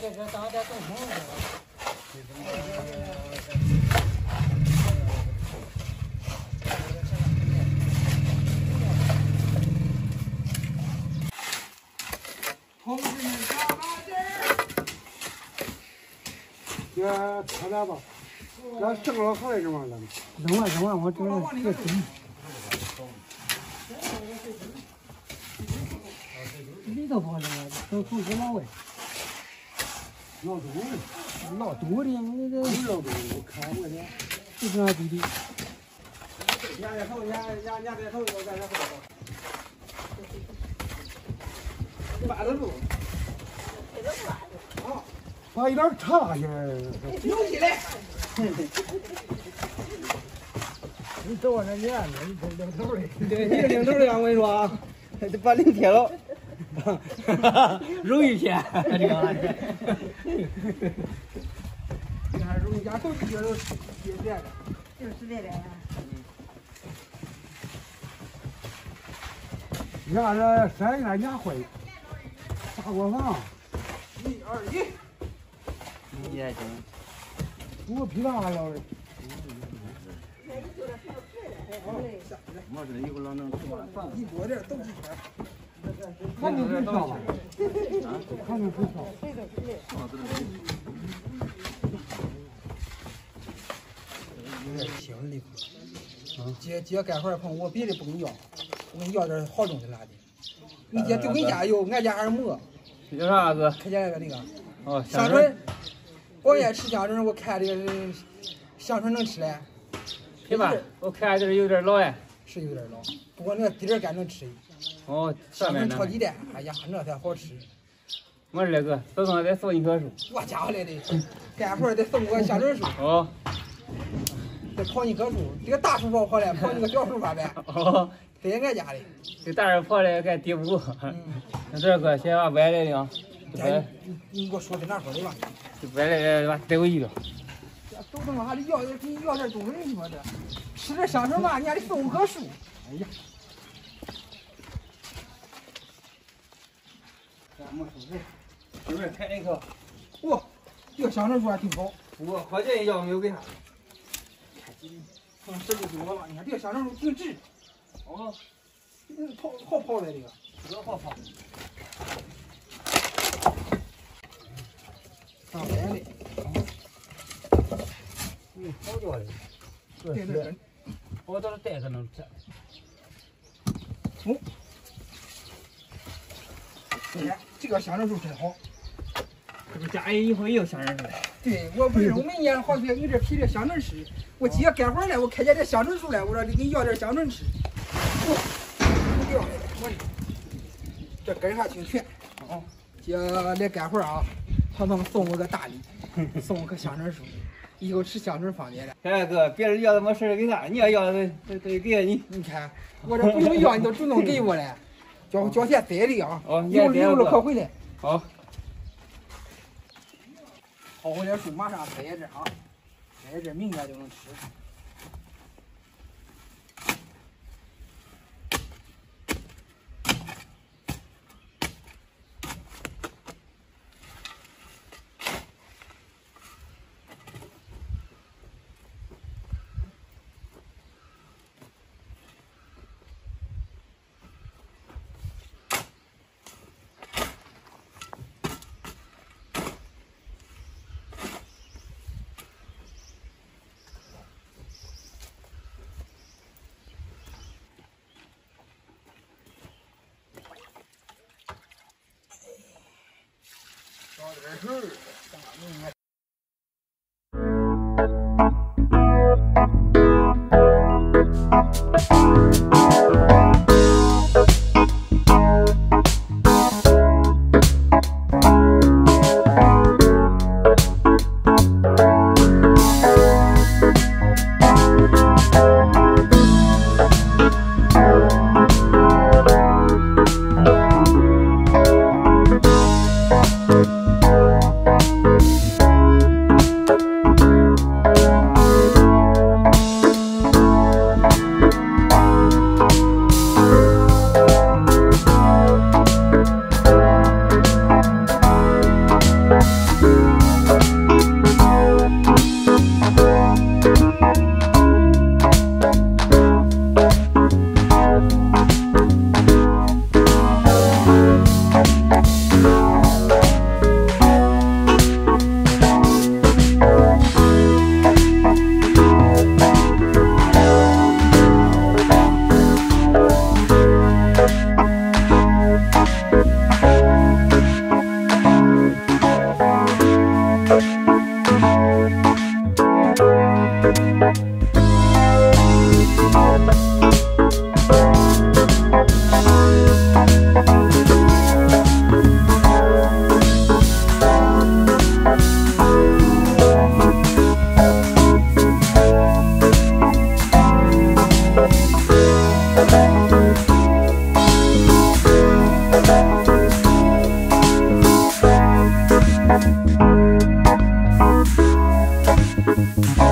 这这大家动工的。同志们加把劲儿！这扯点吧，那正了好来着嘛，咱们。扔完扔完，我这个这真。里头不扔了，都从这老外。老多的，老多的，你这。不要多，我看过的。就这样弟弟。压压头，压压压点头，我在这后头。把得住。啊，把一点茶去。牛起来。你走往那撵呢，你这领头的。对，你是领头的，我跟你说啊，把领贴了。容易骗，这个。你看，容易压头接着接这个。就是这个呀。你看这山应该压坏，大锅房。一二一。你也行。我皮大了要。没事，一会儿老能吃完饭。一锅的都是钱。看你会跳吧？看你会跳。行李。姐姐干活碰我别的不给你要，我给你要点好东西啥的。你姐就跟家有，俺家还是没。有啥哥？看见那个那个。哦，香椿。我爱吃香椿，我看这个香椿能吃嘞。对吧？我看这是有点老哎。是有点老，不过那个底儿干能吃。哦，香椿炒鸡蛋，哎呀，那才好吃。没事，哥，手上再送一棵树。我家伙来的，干活得送个香椿树。哦。再刨一棵树，这个大树刨破了，刨你个小树咋办？哦。在俺家的。这大树破了，该抵不住。嗯。那这哥先把歪来的。哎，你给我说在哪说的吧？就歪来的吧，带回去了。都他妈的要给你要点东西，你说这吃点香椿吧，你还得送棵树。哎呀。没收拾，这边开一个。哇，这个香椿树还挺好。我花钱要没有给他。从这就给我了，你看这个香椿树挺直。哦。嗯，泡好泡的这个，这个好泡。上来的。嗯，好多的。对对对。我倒是带个能吃。哦。你看这个香椿树真好。这不家里以后也有香椿树。对，我不是我每年好些有点批这香椿吃。我今天干活来，我看见这香椿树了，我说你给你要点香椿吃。哦，掉下来了，我的。这根还挺全。哦。姐来干活啊，他能送我个大礼，送我棵香椿树，以后吃香椿方便了。哎哥，别人要的没事给他，你要要的得得给你。你看，我这不用要，你都主动给我了，交交钱摘的啊。哦，有留着可回来。好。好回来树，马上栽这啊，栽这明天就能吃。点事儿，大命啊！了。